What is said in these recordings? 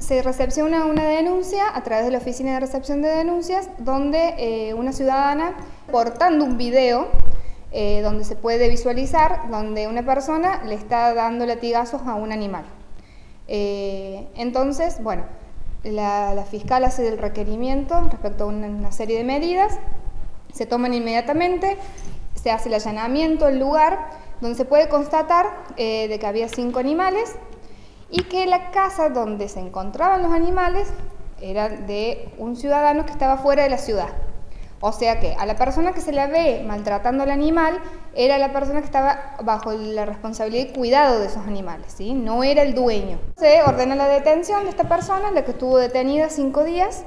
Se recepciona una denuncia a través de la Oficina de Recepción de Denuncias, donde eh, una ciudadana, portando un video, eh, donde se puede visualizar, donde una persona le está dando latigazos a un animal. Eh, entonces, bueno, la, fiscal hace el requerimiento respecto a una, serie de medidas, se toman inmediatamente, se hace el allanamiento del lugar, donde se puede constatar de que había cinco animales, y que la casa donde se encontraban los animales era de un ciudadano que estaba fuera de la ciudad. O sea que a la persona que se la ve maltratando al animal era la persona que estaba bajo la responsabilidad y cuidado de esos animales, ¿sí? no era el dueño. Se ordena la detención de esta persona, la que estuvo detenida cinco días,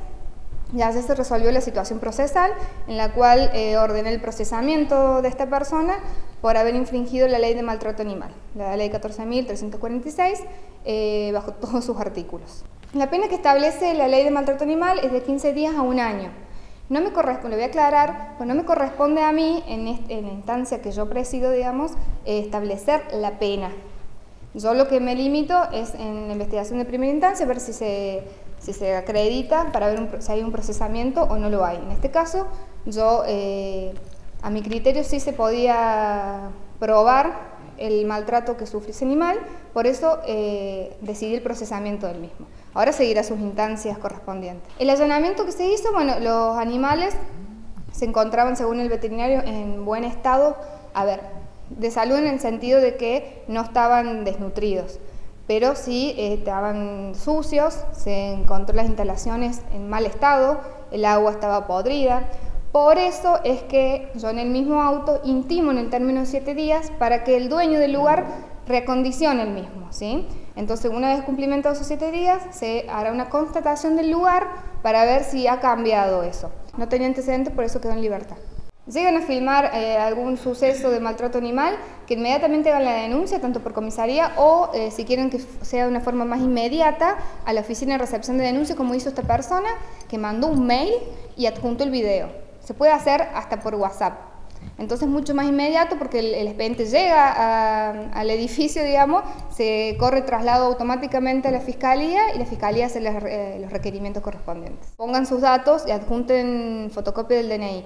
ya se resolvió la situación procesal en la cual eh, el procesamiento de esta persona por haber infringido la ley de maltrato animal, la ley 14.346, eh, bajo todos sus artículos. La pena que establece la ley de maltrato animal es de 15 días a un año. No me corresponde, lo voy a aclarar, pues no me corresponde a mí, en, la instancia que yo presido, digamos, establecer la pena. Yo lo que me limito es en la investigación de primera instancia ver si se si se acredita para ver si hay un procesamiento o no lo hay. En este caso, yo, eh, a mi criterio, sí se podía probar el maltrato que sufre ese animal, por eso eh, decidí el procesamiento del mismo. Ahora seguirá sus instancias correspondientes. El allanamiento que se hizo, bueno, los animales se encontraban, según el veterinario, en buen estado, a ver, de salud en el sentido de que no estaban desnutridos pero sí eh, estaban sucios, se encontró las instalaciones en mal estado, el agua estaba podrida. Por eso es que yo en el mismo auto intimo en el término de siete días para que el dueño del lugar reacondicione el mismo. ¿sí? Entonces, una vez cumplimentados esos siete días, se hará una constatación del lugar para ver si ha cambiado eso. No tenía antecedentes, por eso quedó en libertad llegan a filmar eh, algún suceso de maltrato animal, que inmediatamente hagan la denuncia, tanto por comisaría o, eh, si quieren que sea de una forma más inmediata, a la oficina de recepción de denuncia, como hizo esta persona, que mandó un mail y adjuntó el video. Se puede hacer hasta por WhatsApp. Entonces mucho más inmediato porque el, expediente llega al edificio, digamos, se corre traslado automáticamente a la fiscalía y la fiscalía hace los requerimientos correspondientes. Pongan sus datos y adjunten fotocopia del DNI.